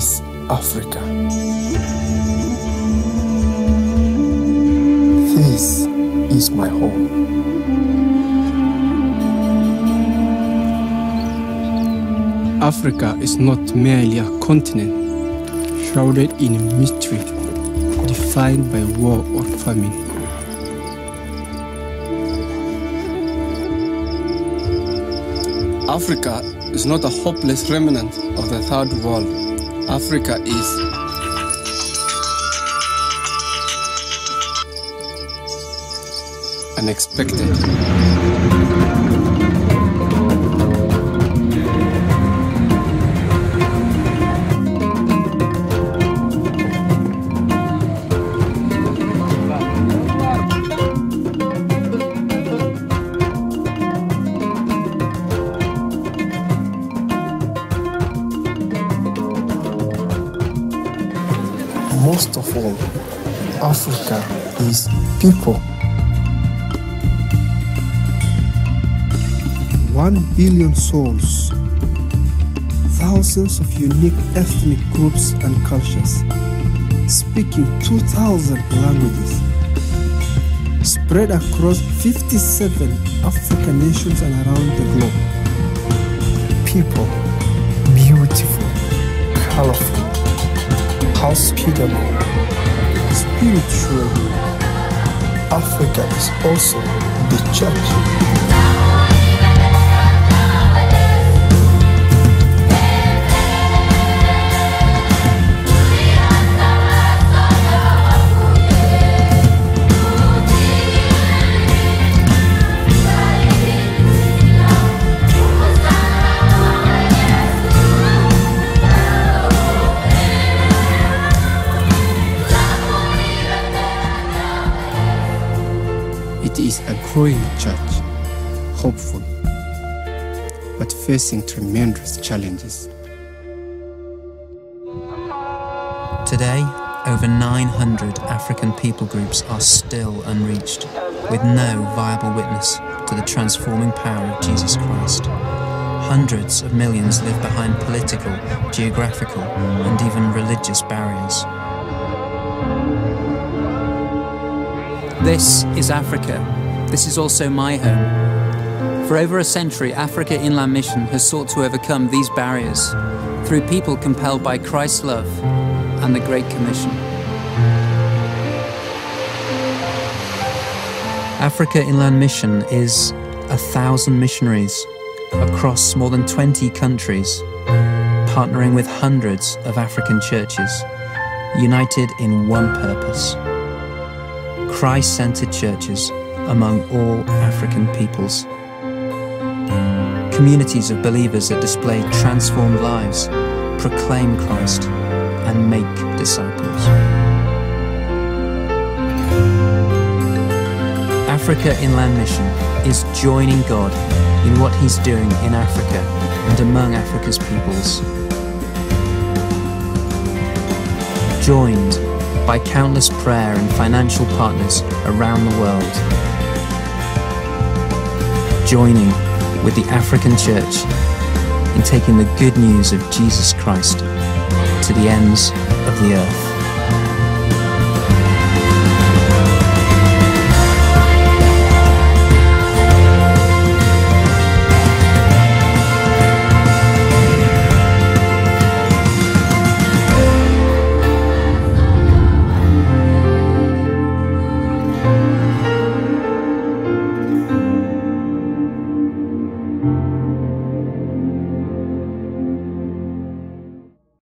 This is Africa. This is my home. Africa is not merely a continent shrouded in mystery, defined by war or famine. Africa is not a hopeless remnant of the third world. Africa is unexpected. Most of all, Africa is people. One billion souls, thousands of unique ethnic groups and cultures, speaking 2,000 languages, spread across 57 African nations and around the globe. People, beautiful, colorful, hospitable, spiritual. Africa is also the church. Growing church, hopeful, but facing tremendous challenges. Today, over 900 African people groups are still unreached, with no viable witness to the transforming power of Jesus Christ. Hundreds of millions live behind political, geographical, and even religious barriers. This is Africa. This is also my home. For over a century, Africa Inland Mission has sought to overcome these barriers through people compelled by Christ's love and the Great Commission. Africa Inland Mission is a thousand missionaries across more than 20 countries, partnering with hundreds of African churches, united in one purpose Christ centered churches among all African peoples. Communities of believers that display transformed lives, proclaim Christ, and make disciples. Africa Inland Mission is joining God in what He's doing in Africa and among Africa's peoples. Joined by countless prayer and financial partners around the world. Joining with the African Church in taking the good news of Jesus Christ to the ends of the earth.